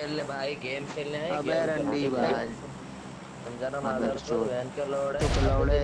खेलने भाई गेम खेलने हैं अबे रंडी भाई। समझा ना मदर मादर चोद बहन के लोड़े चुप अबे लौड़े